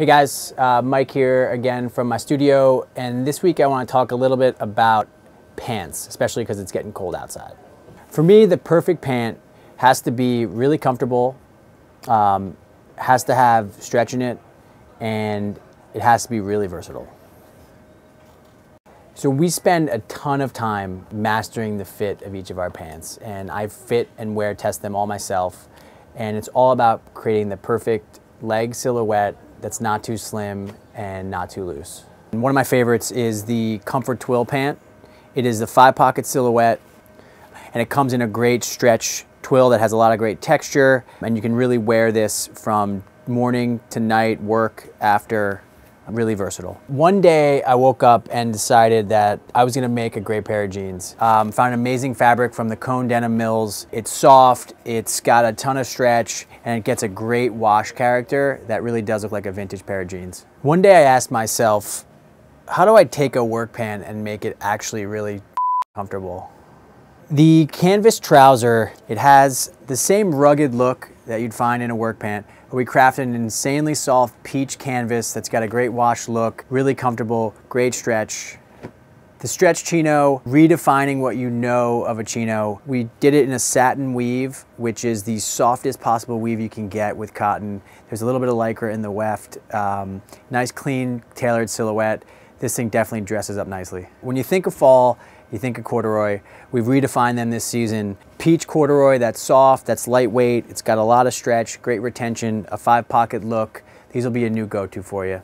Hey guys, uh, Mike here again from my studio, and this week I want to talk a little bit about pants, especially because it's getting cold outside. For me, the perfect pant has to be really comfortable, um, has to have stretch in it, and it has to be really versatile. So we spend a ton of time mastering the fit of each of our pants, and I fit and wear test them all myself, and it's all about creating the perfect leg silhouette that's not too slim and not too loose. And one of my favorites is the Comfort Twill pant. It is the five pocket silhouette, and it comes in a great stretch twill that has a lot of great texture, and you can really wear this from morning to night, work, after, really versatile. One day I woke up and decided that I was gonna make a great pair of jeans. Um, found amazing fabric from the Cone Denim Mills. It's soft, it's got a ton of stretch, and it gets a great wash character that really does look like a vintage pair of jeans. One day I asked myself, how do I take a work pant and make it actually really comfortable? The canvas trouser, it has the same rugged look that you'd find in a work pant, we crafted an insanely soft peach canvas that's got a great wash look, really comfortable, great stretch. The stretch chino, redefining what you know of a chino. We did it in a satin weave, which is the softest possible weave you can get with cotton. There's a little bit of lycra in the weft. Um, nice, clean, tailored silhouette. This thing definitely dresses up nicely. When you think of fall, you think of corduroy. We've redefined them this season. Peach corduroy, that's soft, that's lightweight, it's got a lot of stretch, great retention, a five pocket look. These will be a new go-to for you.